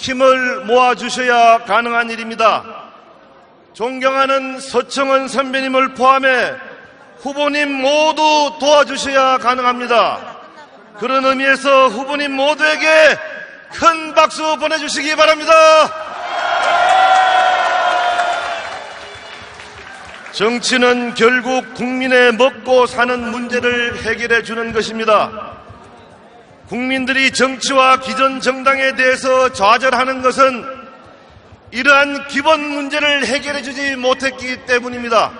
힘을 모아주셔야 가능한 일입니다. 존경하는 서청원 선배님을 포함해 후보님 모두 도와주셔야 가능합니다. 그런 의미에서 후보님 모두에게 큰 박수 보내주시기 바랍니다. 정치는 결국 국민의 먹고 사는 문제를 해결해 주는 것입니다. 국민들이 정치와 기존 정당에 대해서 좌절하는 것은 이러한 기본 문제를 해결해 주지 못했기 때문입니다.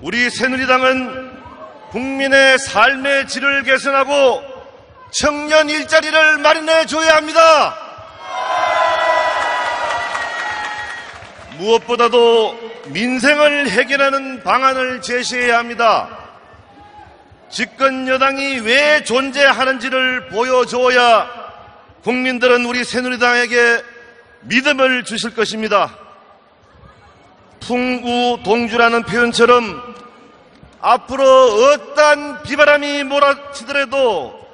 우리 새누리당은 국민의 삶의 질을 개선하고 청년 일자리를 마련해 줘야 합니다. 무엇보다도 민생을 해결하는 방안을 제시해야 합니다. 집권 여당이 왜 존재하는지를 보여줘야 국민들은 우리 새누리당에게 믿음을 주실 것입니다. 풍우동주라는 표현처럼 앞으로 어떠한 비바람이 몰아치더라도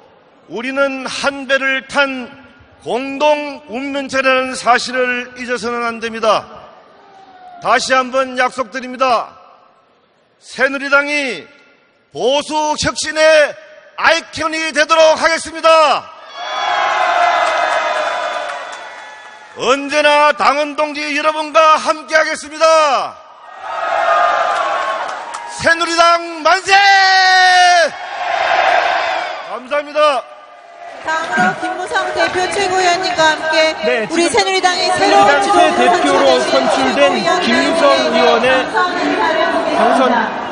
우리는 한 배를 탄 공동 운명체라는 사실을 잊어서는 안 됩니다. 다시 한번 약속드립니다. 새누리당이 보수 혁신의 아이콘이 되도록 하겠습니다. 언제나 당원 동지 여러분과 함께 하겠습니다. 새누리당 만세! 감사합니다. 다음으로 김무성 대표 최고위원님과 함께 네, 우리 새누리당의 새누리당 새로운 새 주도부를 대표로 선출된 김무성 의원의 당선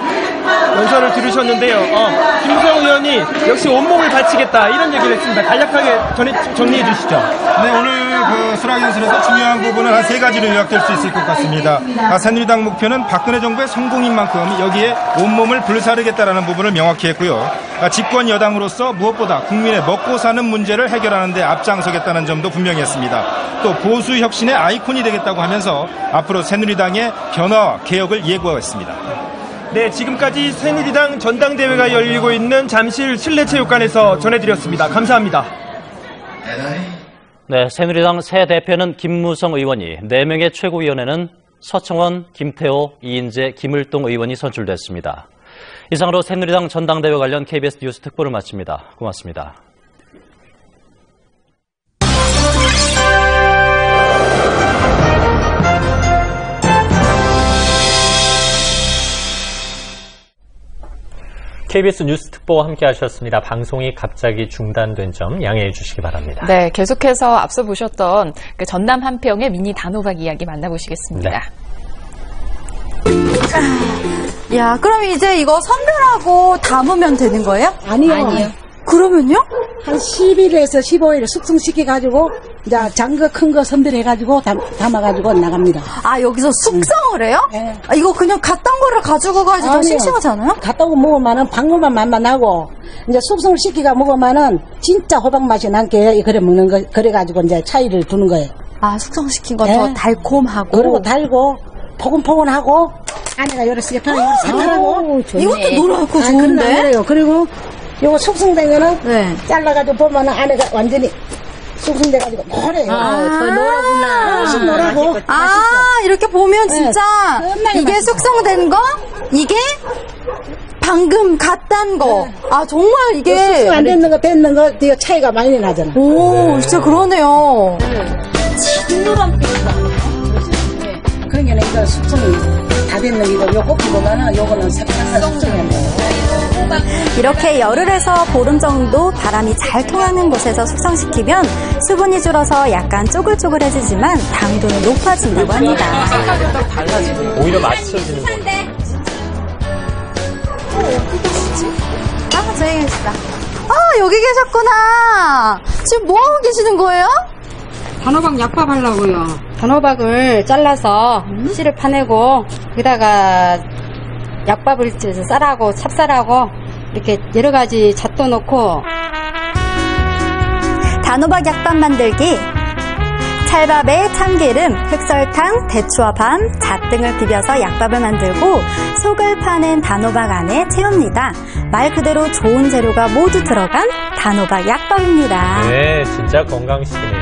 연설을 들으셨는데요. 어, 김무성 의원이 역시 온몸을 바치겠다 이런 얘기를 했습니다. 간략하게 전해, 정리해 주시죠. 네, 오늘 그 수락 연설에서 중요한 부분은 한 세 가지로 요약될 수 있을 것 같습니다. 아, 새누리당 목표는 박근혜 정부의 성공인 만큼 여기에 온몸을 불사르겠다라는 부분을 명확히 했고요. 아, 집권 여당으로서 무엇보다 국민의 먹고 사는 문제를 해결하는 데 앞장서겠다는 점도 분명히 했습니다. 또 보수 혁신의 아이콘이 되겠다고 하면서 앞으로 새누리당의 변화와 개혁을 예고했습니다. 네, 지금까지 새누리당 전당대회가 열리고 있는 잠실 실내체육관에서 전해드렸습니다. 감사합니다. 네, 새누리당 새 대표는 김무성 의원이, 4명의 최고위원회는 서청원, 김태호, 이인재, 김을동 의원이 선출됐습니다. 이상으로 새누리당 전당대회 관련 KBS 뉴스 특보를 마칩니다. 고맙습니다. KBS 뉴스 특보와 함께 하셨습니다. 방송이 갑자기 중단된 점 양해해 주시기 바랍니다. 네, 계속해서 앞서 보셨던 그 전남 한평의 미니 단호박 이야기 만나보시겠습니다. 네. 야, 그럼 이제 이거 선별하고 담으면 되는 거예요? 아니요. 그러면요? 한 10일에서 15일 숙성시켜가지고, 이제 장거 큰 거 선별해가지고 담, 담아가지고 나갑니다. 아, 여기서 숙성을 해요? 네. 아, 이거 그냥 갓 딴 거를 가지고 가야지 더 아니요. 싱싱하지 않아요? 갔다 오고 먹으면은 방금만 맛만 나고, 이제 숙성을 시키가 먹으면은 진짜 호박 맛이 난게 그래 먹는 거, 그래가지고 이제 차이를 두는 거예요. 아, 숙성시킨 건 네. 더 달콤하고. 그리고 달고, 포근포근하고, 안에가 요렇게 이렇게 새파랗고. 이것도 노랗고 아, 좋은데? 그래, 그래요. 그리고 요거 숙성되면은 네. 잘라가지고 보면은 안에가 완전히 숙성돼가지고 노래요. 더 노랗구나. 훨씬 노랗고. 아, 이렇게 보면 네. 진짜 겁나게 이게 맛있어. 숙성된 거, 이게 방금 갓 딴 거. 아, 정말 이게. 숙성 안 됐는 거 됐는 거 뒤에 차이가 많이 나잖아. 오, 진짜 그러네요. 그러니까 이거 숙성이 다 됐는 이거 요 고기보다는 요거는 색깔 숙성이 안 돼요. 이렇게 열을 해서 보름 정도 바람이 잘 통하는 곳에서 숙성시키면 수분이 줄어서 약간 쪼글쪼글해지지만 당도는 높아진다고 합니다. 오히려 맞춰지는 거예요. 아, 저기 계시다. 아, 여기 계셨구나. 지금 뭐하고 계시는 거예요? 단호박 약밥 하려고요. 단호박을 잘라서 씨를 파내고 여기다가 약밥을 이제 쌀하고 찹쌀하고 이렇게 여러 가지 잣도 넣고 단호박 약밥 만들기. 찰밥에 참기름, 흑설탕, 대추와 밤, 잣 등을 비벼서 약밥을 만들고 속을 파는 단호박 안에 채웁니다. 말 그대로 좋은 재료가 모두 들어간 단호박 약밥입니다. 네, 진짜 건강식이네요.